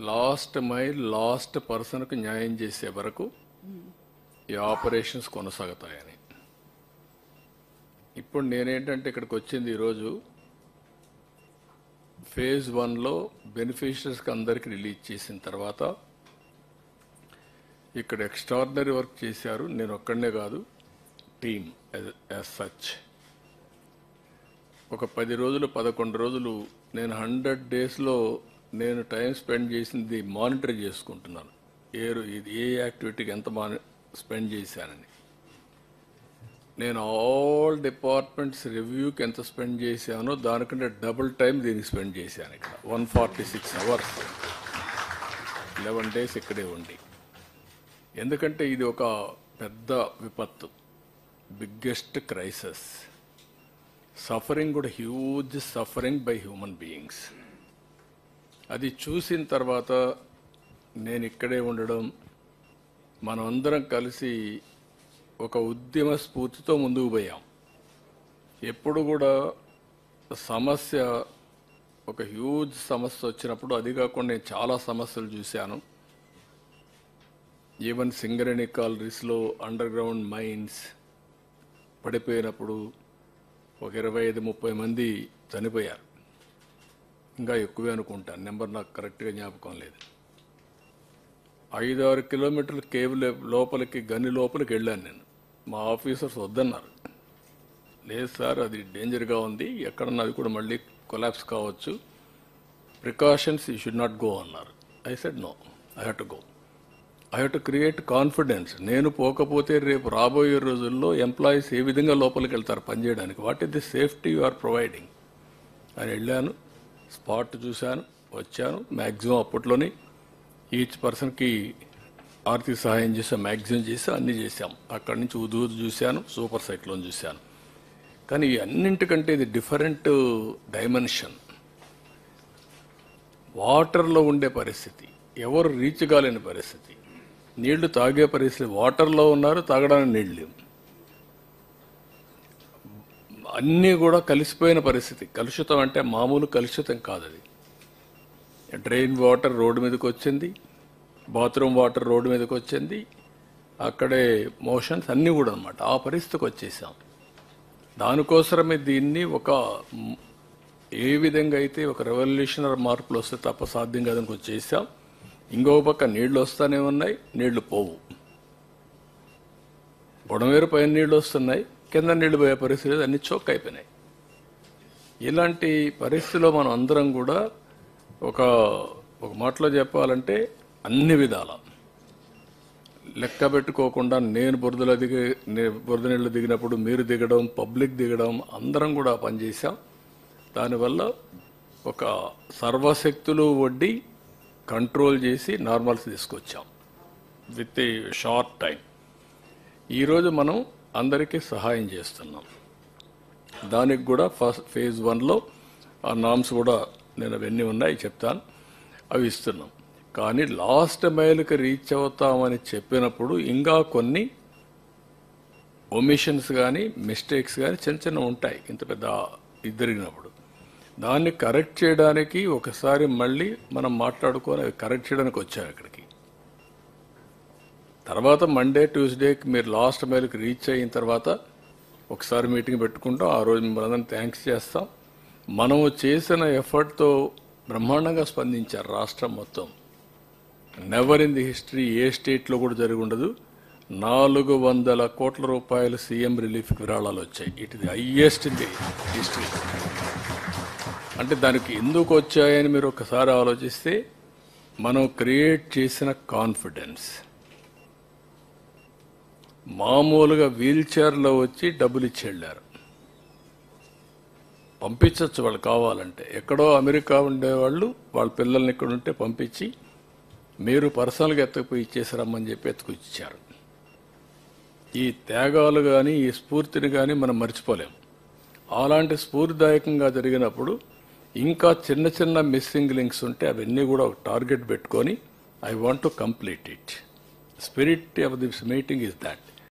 Last mile last పర్సన్కు న్యాయం చేసే వరకు ఈ ఆపరేషన్స్ కొనసాగుతాయని. ఇప్పుడు నేనేంటంటే ఇక్కడికి వచ్చింది ఈరోజు ఫేజ్ వన్లో బెనిఫిషరీస్కి అందరికీ రిలీజ్ చేసిన తర్వాత ఇక్కడ ఎక్స్ట్రాడినరీ వర్క్ చేశారు. నేను ఒక్కడనే కాదు టీమ్ యాజ్ సచ్ ఒక పది రోజులు పదకొండు రోజులు నేను హండ్రెడ్ డేస్లో నేను టైం స్పెండ్ చేసింది మానిటర్ చేసుకుంటున్నాను. ఏ ఇది ఏ యాక్టివిటీకి ఎంత మాని స్పెండ్ చేశానని. నేను ఆల్ డిపార్ట్మెంట్స్ రివ్యూకి ఎంత స్పెండ్ చేశానో దానికంటే డబుల్ టైం దీనికి స్పెండ్ చేశాను ఇక్కడ. One forty six hours. Eleven days ఇక్కడే ఉండి. ఎందుకంటే ఇది ఒక పెద్ద విపత్తు. Biggest crisis. సఫరింగ్ కూడా huge suffering by human beings. అది చూసిన తర్వాత నేను ఇక్కడే ఉండడం మనమందరం కలిసి ఒక ఉద్యమ స్ఫూర్తితో ముందుకు పోయాం. ఎప్పుడు కూడా సమస్య ఒక హ్యూజ్ సమస్య వచ్చినప్పుడు అది కాకుండా నేను చాలా సమస్యలు చూశాను. ఈవెన్ సింగరేణి కాలరీస్లో అండర్ గ్రౌండ్ మైన్స్ పడిపోయినప్పుడు ఒక ఇరవై ఐదు ముప్పై మంది చనిపోయారు. ఇంకా ఎక్కువే అనుకుంటాను. నెంబర్ నాకు కరెక్ట్గా జ్ఞాపకం లేదు. ఐదు ఆరు కిలోమీటర్ల కేవ్ లోపలికి గని లోపలికి వెళ్ళాను నేను. మా ఆఫీసర్స్ వద్దన్నారు. లేదు సార్ అది డేంజర్గా ఉంది. ఎక్కడన్నా అది కూడా మళ్ళీ కొలాప్స్ కావచ్చు. Precautions you should not go అన్నారు. I said no. I have to go. I have to create confidence. నేను పోకపోతే రేపు రాబోయే రోజుల్లో ఎంప్లాయీస్ ఏ విధంగా లోపలికి వెళ్తారు పనిచేయడానికి what is the safety you are providing? అని వెళ్ళాను. స్పాట్ చూశాను వచ్చాను. మ్యాక్సిమం అప్పట్లోనే ఈచ్ పర్సన్కి ఆర్థిక సహాయం చేసాం మ్యాక్సిమం చేసి అన్నీ చేశాం. అక్కడి నుంచి ఉదూదు చూశాను సూపర్ సైక్లోన్ చూశాను. కానీ ఈ అన్నింటికంటే ఇది డిఫరెంట్ డైమెన్షన్. వాటర్లో ఉండే పరిస్థితి ఎవరు రీచ్ కాలేని పరిస్థితి. నీళ్ళు తాగే పరిస్థితి వాటర్లో ఉన్నారు తాగడానికి నీళ్ళు లేవు. అన్నీ కూడా కలిసిపోయిన పరిస్థితి. కలుషితం అంటే మామూలు కలుషితం కాదు అది డ్రైన్ వాటర్ రోడ్డు మీదకి వచ్చింది బాత్రూమ్ వాటర్ రోడ్డు మీదకి వచ్చింది అక్కడే మోషన్స్ అన్నీ కూడా అనమాట ఆ పరిస్థితికి వచ్చేసాం. దానికోసమే దీన్ని ఒక ఏ విధంగా అయితే ఒక రెవల్యూషనరీ మార్పులు వస్తే తప్ప సాధ్యం కాదని వచ్చేసాం ఇంకొక ఇంకో పక్క నీళ్ళు వస్తానే ఉన్నాయి నీళ్ళు పోవు. బుడమేరు పైన నీళ్ళు వస్తున్నాయి. కింద నీళ్ళు పోయే పరిస్థితి లేదు, అన్ని చోక్ అయిపోయినాయి. ఇలాంటి పరిస్థితిలో మనం అందరం కూడా ఒక ఒక మాటలో చెప్పాలంటే అన్ని విధాల. లెక్క పెట్టుకోకుండా నేను బురదలో దిగి బురద నీళ్ళు దిగినప్పుడు మీరు దిగడం పబ్లిక్ దిగడం అందరం కూడా పనిచేసాం దానివల్ల ఒక సర్వశక్తులు వడ్డీ కంట్రోల్ చేసి నార్మల్స్ తీసుకొచ్చాం. With a short time. ఈరోజు మనం అందరికీ సహాయం చేస్తున్నాం. దానికి కూడా ఫస్ట్ ఫేజ్ వన్లో ఆ నామ్స్ కూడా నేను అవన్నీ ఉన్నాయి చెప్తాను. అవి ఇస్తున్నాం. కానీ లాస్ట్ మైల్కి రీచ్ అవుతామని చెప్పినప్పుడు ఇంకా కొన్ని ఒమిషన్స్ కానీ మిస్టేక్స్ కానీ చిన్న చిన్న ఉంటాయి. ఇంత పెద్ద ఇది జరిగినప్పుడు దాన్ని కరెక్ట్ చేయడానికి ఒకసారి మళ్ళీ మనం మాట్లాడుకొని అవి కరెక్ట్ చేయడానికి వచ్చాం ఇక్కడికి. తర్వాత మండే ట్యూస్డేకి మీరు లాస్ట్ మైల్కి రీచ్ అయిన తర్వాత ఒకసారి మీటింగ్ పెట్టుకుంటాం. ఆ రోజు మిమ్మల్ని అందరం థ్యాంక్స్ చేస్తాం. మనము చేసిన ఎఫర్ట్తో బ్రహ్మాండంగా స్పందించారు రాష్ట్రం మొత్తం. Never in the history a స్టేట్లో కూడా జరిగి ఉండదు. నాలుగు వందల కోట్ల రూపాయలు సీఎం రిలీఫ్ విరాళాలు వచ్చాయి. ఇట్ ఇది హయ్యెస్ట్ ఇన్ ది హిస్టరీ అంటే దానికి ఎందుకు వచ్చాయని మీరు ఒకసారి ఆలోచిస్తే మనం క్రియేట్ చేసిన కాన్ఫిడెన్స్ మామూలుగా వీల్చైర్లో వచ్చి డబ్బులు ఇచ్చి వెళ్ళారు పంపించవచ్చు వాళ్ళు కావాలంటే. ఎక్కడో అమెరికా ఉండేవాళ్ళు వాళ్ళ పిల్లల్ని ఇక్కడ ఉంటే పంపించి మీరు పర్సనల్గా ఎత్తకపోయి ఇచ్చేసి రమ్మని చెప్పి ఎత్తుకొచ్చారు ఈ త్యాగాలు కానీ ఈ స్ఫూర్తిని కానీ మనం మర్చిపోలేం. అలాంటి స్ఫూర్తిదాయకంగా జరిగినప్పుడు ఇంకా చిన్న చిన్న మిస్సింగ్ లింక్స్ ఉంటే అవన్నీ కూడా ఒక టార్గెట్ పెట్టుకొని I want to complete it. Spirit of this meeting is that.